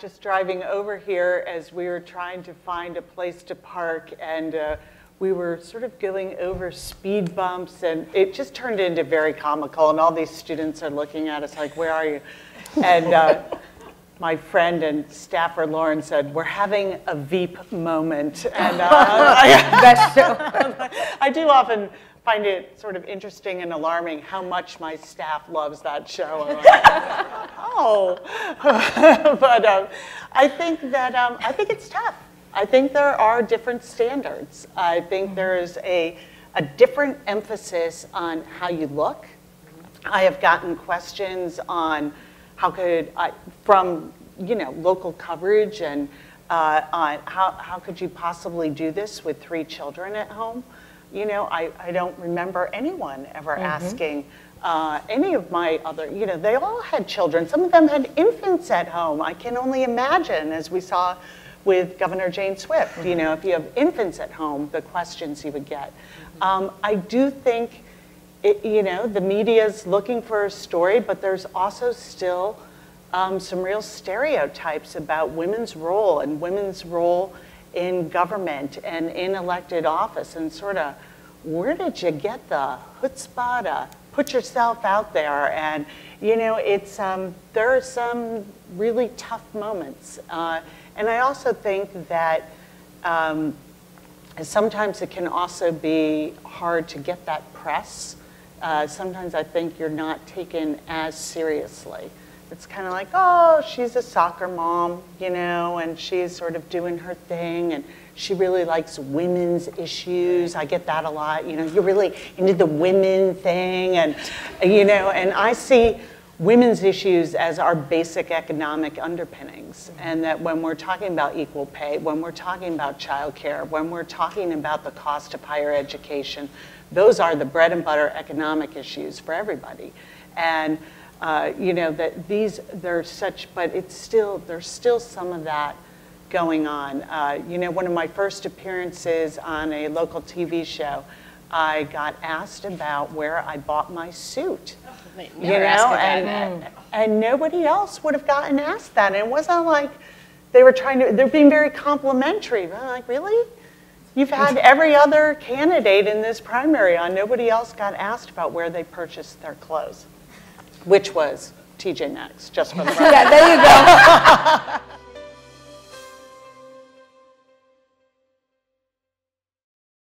just driving over here as we were trying to find a place to park and uh, we were sort of going over speed bumps and it just turned into very comical and all these students are looking at us like where are you? And uh, my friend and staffer Lauren said we're having a veep moment. And uh, I, I do often find it sort of interesting and alarming how much my staff loves that show. oh, but um, I think that um, I think it's tough. I think there are different standards. I think there is a a different emphasis on how you look. I have gotten questions on how could I, from you know local coverage and uh, on how how could you possibly do this with three children at home you know, I, I don't remember anyone ever mm-hmm. asking uh, any of my other, you know, they all had children. Some of them had infants at home. I can only imagine, as we saw with Governor Jane Swift, mm-hmm. you know, if you have infants at home, the questions you would get. Mm-hmm. Um, I do think, it, you know, the media is looking for a story, but there's also still um, some real stereotypes about women's role and women's role in government and in elected office and sort of where did you get the chutzpah to put yourself out there? And you know it's um, there are some really tough moments uh, and i also think that um, sometimes it can also be hard to get that press. Uh, sometimes i think you're not taken as seriously it's kind of like, oh, she's a soccer mom, you know, and she's sort of doing her thing, and she really likes women's issues. I get that a lot, you know, you're really into the women thing, and, you know, and I see women's issues as our basic economic underpinnings, and that when we're talking about equal pay, when we're talking about childcare, when we're talking about the cost of higher education, those are the bread and butter economic issues for everybody. And uh, you know, that these, there's such, but it's still, there's still some of that going on. Uh, you know, one of my first appearances on a local TV show, I got asked about where I bought my suit. Oh, you know, and, and nobody else would have gotten asked that. And it wasn't like they were trying to, they're being very complimentary. But I'm like, really? You've had every other candidate in this primary on. Nobody else got asked about where they purchased their clothes which was TJ Maxx, just for the record. yeah, there you go.